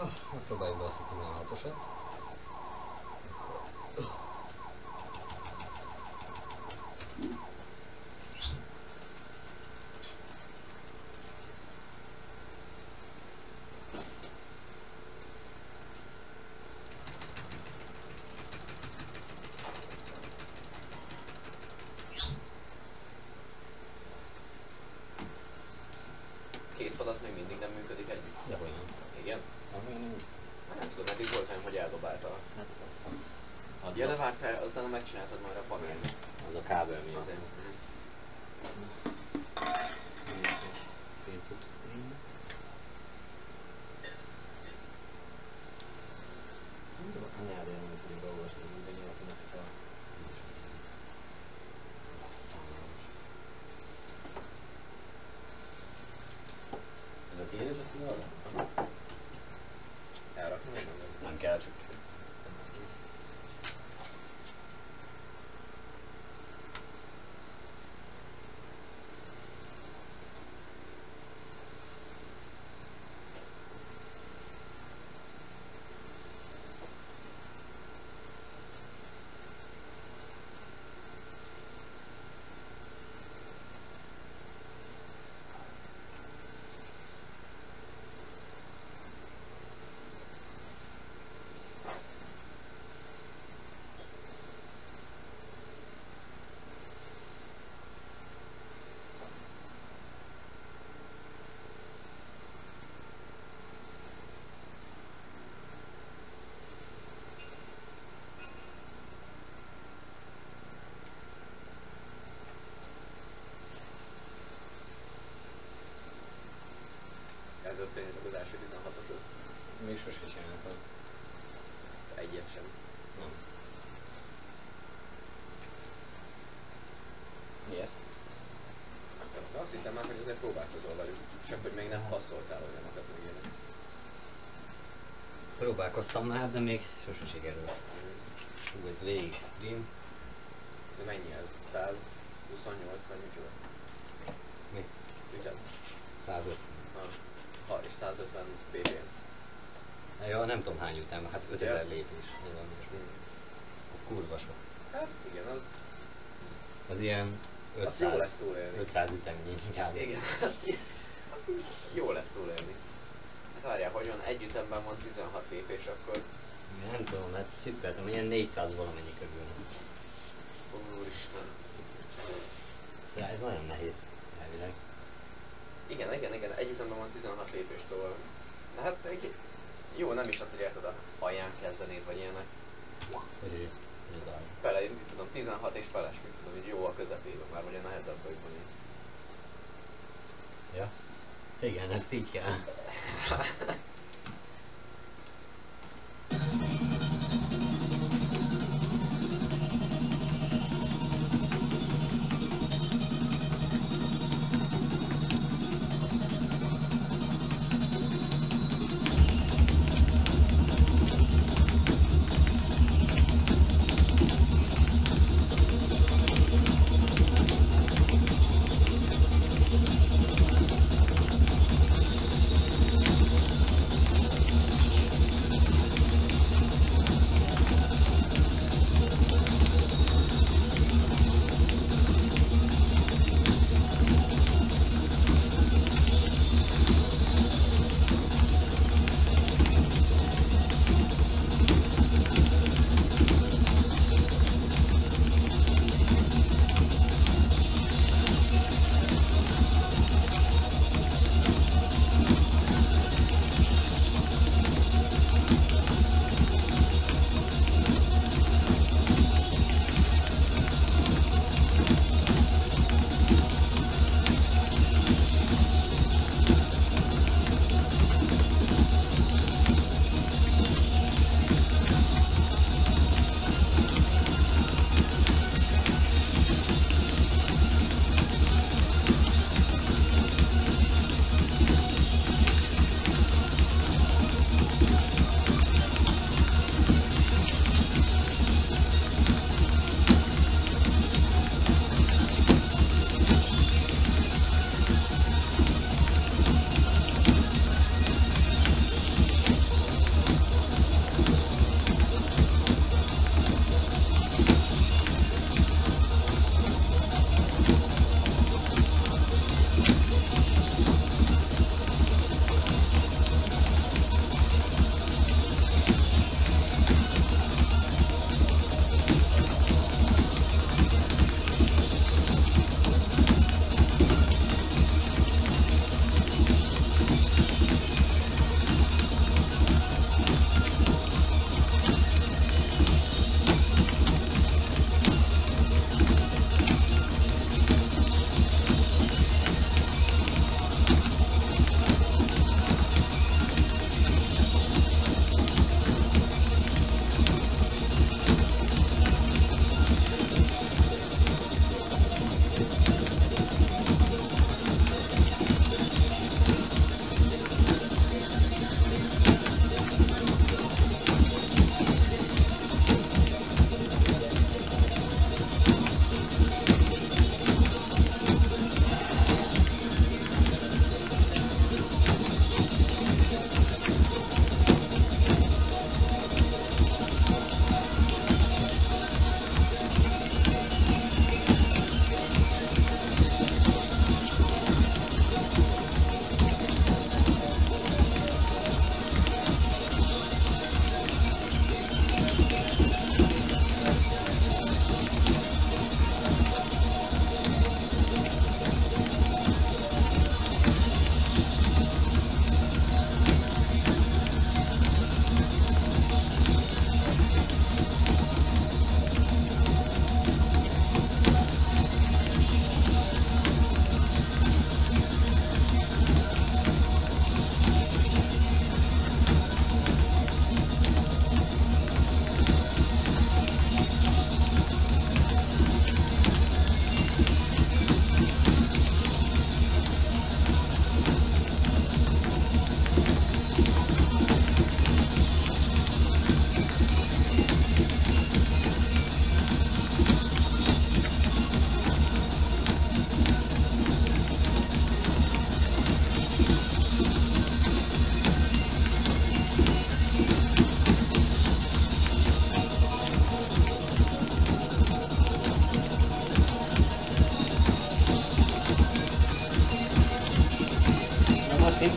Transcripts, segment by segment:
Hm, to dajme asi ty známo to eldobálta. Hát, Ja, de várj, aztán megcsináltad már a panelni. az a kábel miatt. Azért. Facebook stream. Anyád nem tudjuk olvasni, mindannyi, akinek a... Ez szánalmas. Ez a tiéd, ez a tiéd? Elrakni meg mondom. Nem kell, csak... Ez az szerinted az első 16-osod? Még sose csináltam. Egyet sem. Nem. Mi ez? De azt hittem már, hogy azért próbálkozol velük. Csak hogy még nem passzoltál olyanokat még ilyenek. Próbálkoztam már, de még sose sikerült. Hú, ez végig stream. De mennyi ez? 128 vagy micsoda? Mi? Ütem. 150. Ha. Ha és 150 ppm. Ja, nem tudom hány ütem, hát 5000 Ja. lépés. vagy valami ilyesmi. Ez kurva sok. Hát igen, az, Az ilyen az jó 500, lesz túlélni. 500 ütemnyi kb. Igen, azt, azt jó lesz túlélni. Hát várjál, hogy van egy ütemben van 16 lépés, akkor Nem tudom, hát csippeltem, ilyen 400 valamennyi körül. úristen. Szóval ez nagyon nehéz, elvileg. Igen, igen, igen, egy ütemben van 16 lépés, szóval... De hát egy, jó, nem is az, hogy érted a alján kezdenéd, vagy ilyenek. Ez a... Fele, mit tudom, 16 és feles, mit tudom, hogy jó a közepében, már ugye nehezebb, hogy van ez. Ja. Igen, ezt így kell.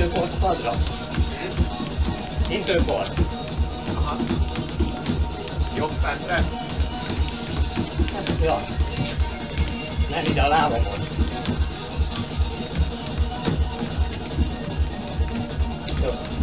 Intőport padra? Intőport! Aha. Jobb fentre. Ja. Nem ide a lábamon. Jó.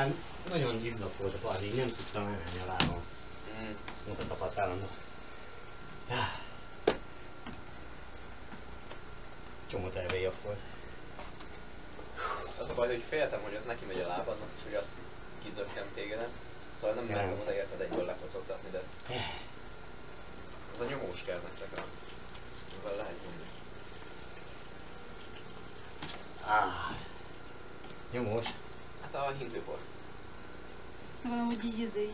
Már nagyon izzadt volt a pad, így nem tudtam emelni a lábam. Mm. Mutat a pad állandó. Csomó terve jobb volt. Az a baj, hogy féltem, hogy ott neki megy a lábadnak, és hogy azt kizökkem téged. Szóval nem Nem. mertem oda érted egyből lekocogtatni, de az a nyomós kell nektek, a... mivel lehet nyomni. Ah. Nyomós. Hát a hintőpor. Gondolom, hogy így izé